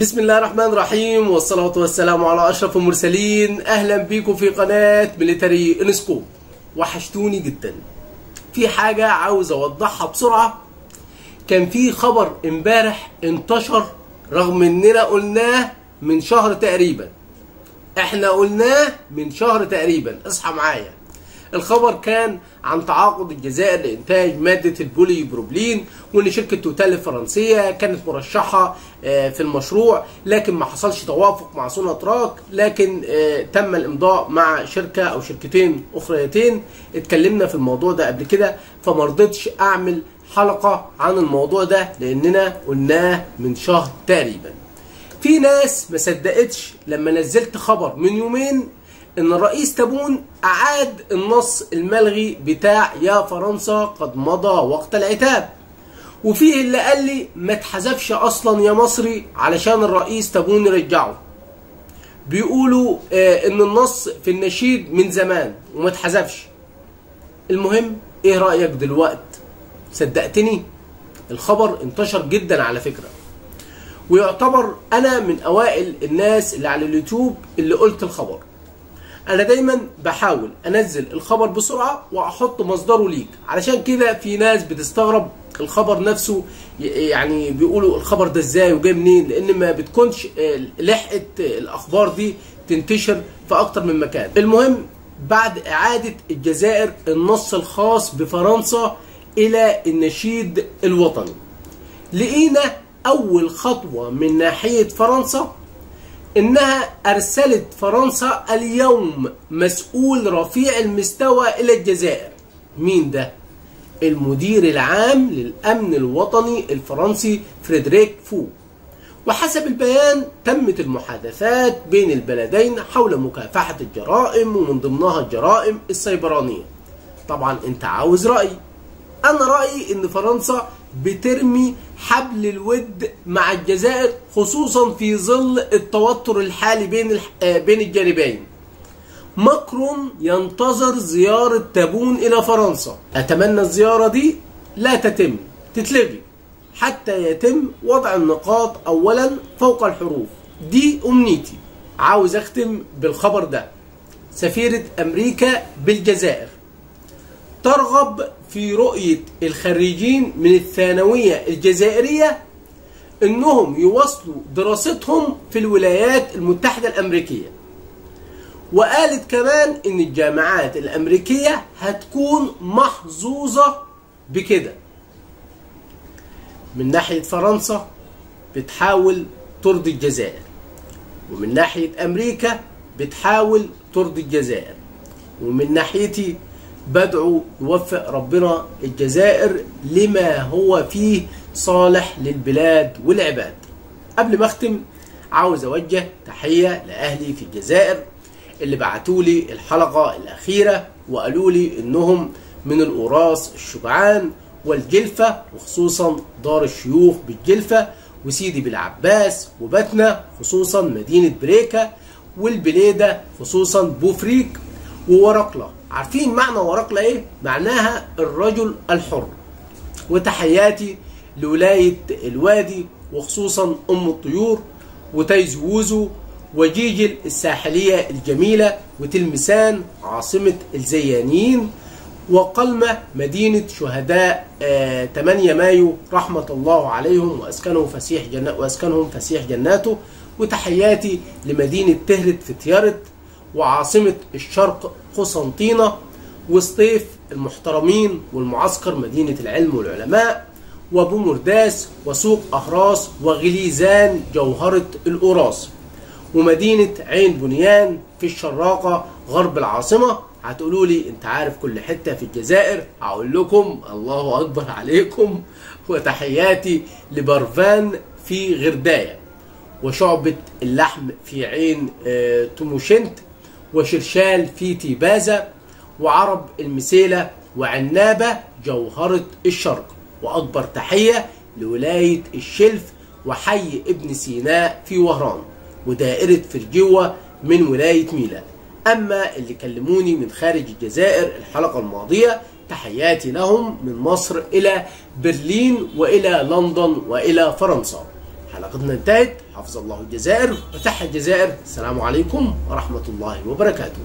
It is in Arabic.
بسم الله الرحمن الرحيم والصلاة والسلام على أشرف المرسلين أهلا بيكم في قناة ميليتري انسكوب وحشتوني جدا في حاجة عاوز أوضحها بسرعة كان في خبر امبارح انتشر رغم اننا قلناه من شهر تقريبا إحنا قلناه من شهر تقريبا اصحى معايا الخبر كان عن تعاقد الجزائر لإنتاج مادة البولي بروبلين وإن شركة توتال الفرنسية كانت مرشحة في المشروع لكن ما حصلش توافق مع سوناطراك لكن تم الإمضاء مع شركة أو شركتين أخريتين. اتكلمنا في الموضوع ده قبل كده فما رضيتش أعمل حلقة عن الموضوع ده لأننا قلناه من شهر تقريبا. في ناس ما صدقتش لما نزلت خبر من يومين إن الرئيس تابون أعاد النص الملغي بتاع يا فرنسا قد مضى وقت العتاب. وفيه اللي قال لي ما اتحذفش أصلا يا مصري علشان الرئيس تابون يرجعه. بيقولوا آه إن النص في النشيد من زمان وما اتحذفش. المهم إيه رأيك دلوقت؟ صدقتني الخبر انتشر جدا على فكرة. ويعتبر أنا من أوائل الناس اللي على اليوتيوب اللي قلت الخبر. أنا دايما بحاول أنزل الخبر بسرعة وأحط مصدره ليك. علشان كده في ناس بتستغرب الخبر نفسه يعني بيقولوا الخبر ده إزاي وجاي منين؟ لأن ما بتكونش لحقت الأخبار دي تنتشر في أكتر من مكان. المهم بعد إعادة الجزائر النص الخاص بفرنسا إلى النشيد الوطني. لقينا أول خطوة من ناحية فرنسا إنها أرسلت فرنسا اليوم مسؤول رفيع المستوى إلى الجزائر. مين ده؟ المدير العام للأمن الوطني الفرنسي فريدريك فو. وحسب البيان تمت المحادثات بين البلدين حول مكافحة الجرائم ومن ضمنها الجرائم السيبرانية. طبعا أنت عاوز رأي. أنا رأيي إن فرنسا بترمي حبل الود مع الجزائر خصوصا في ظل التوتر الحالي بين الح... بين الجانبين. ماكرون ينتظر زيارة تابون إلى فرنسا. أتمنى الزيارة دي لا تتم، تتلغي حتى يتم وضع النقاط أولا فوق الحروف. دي أمنيتي. عاوز أختم بالخبر ده. سفيرة أمريكا بالجزائر ترغب في رؤية الخريجين من الثانوية الجزائرية إنهم يواصلوا دراستهم في الولايات المتحدة الأمريكية. وقالت كمان إن الجامعات الأمريكية هتكون محظوظة بكده. من ناحية فرنسا بتحاول ترضي الجزائر ومن ناحية أمريكا بتحاول ترضي الجزائر ومن ناحيتي بدعو يوفق ربنا الجزائر لما هو فيه صالح للبلاد والعباد. قبل ما أختم عاوز أوجه تحية لأهلي في الجزائر اللي بعتوا لي الحلقة الأخيرة وقالوا لي إنهم من القراص الشجعان والجلفة وخصوصا دار الشيوخ بالجلفة وسيدي بالعباس وبتنا خصوصا مدينة بريكة والبليدة خصوصا بوفريك وورقلة عارفين معنى ورقلة إيه؟ معناها الرجل الحر. وتحياتي لولاية الوادي وخصوصا أم الطيور وتيز ووزو وجيجل الساحلية الجميلة وتلمسان عاصمة الزيانيين وقلمة مدينة شهداء آه 8 مايو رحمة الله عليهم وأسكنهم فسيح جنات وأسكنهم فسيح جناته وتحياتي لمدينة تهرت في تيارت وعاصمة الشرق قسنطينة وسطيف المحترمين والمعسكر مدينة العلم والعلماء وابو مرداس وسوق أهراس وغليزان جوهرة القراص ومدينة عين بنيان في الشراقة غرب العاصمة. هتقولوا لي انت عارف كل حتة في الجزائر؟ هقول لكم الله أكبر عليكم وتحياتي لبرفان في غرداية وشعبة اللحم في عين تموشنت وشرشال في تيبازا وعرب المسيلة وعنابة جوهرة الشرق. وأكبر تحية لولاية الشلف وحي ابن سيناء في وهران ودائرة فرجوة من ولاية ميلا أما اللي كلموني من خارج الجزائر الحلقة الماضية تحياتي لهم من مصر إلى برلين وإلى لندن وإلى فرنسا. حلقتنا انتهت حفظ الله الجزائر. وتحيا الجزائر. السلام عليكم ورحمة الله وبركاته.